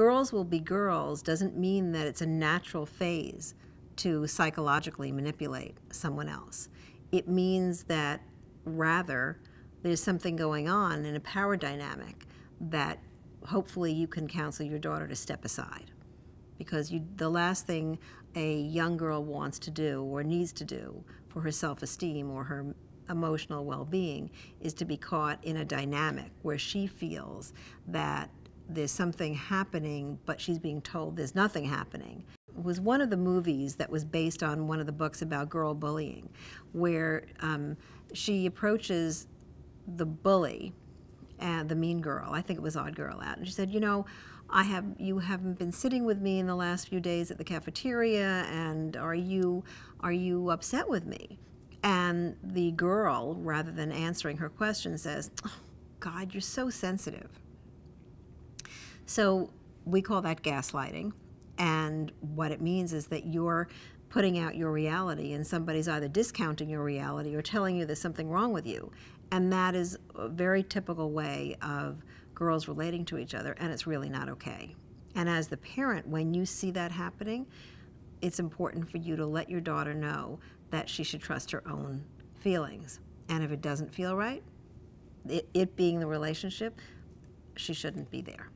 girls will be girls doesn't mean that it's a natural phase to psychologically manipulate someone else. It means that rather there's something going on in a power dynamic that hopefully you can counsel your daughter to step aside because you, the last thing a young girl wants to do or needs to do for her self-esteem or her emotional well-being is to be caught in a dynamic where she feels that there's something happening but she's being told there's nothing happening was one of the movies that was based on one of the books about girl bullying where um, she approaches the bully and the mean girl i think it was odd girl out and she said you know I have you haven't been sitting with me in the last few days at the cafeteria and are you are you upset with me? And the girl rather than answering her question says, oh, God, you're so sensitive. So we call that gaslighting. And what it means is that you're putting out your reality and somebody's either discounting your reality or telling you there's something wrong with you. And that is a very typical way of girls relating to each other, and it's really not okay. And as the parent, when you see that happening, it's important for you to let your daughter know that she should trust her own feelings. And if it doesn't feel right, it, it being the relationship, she shouldn't be there.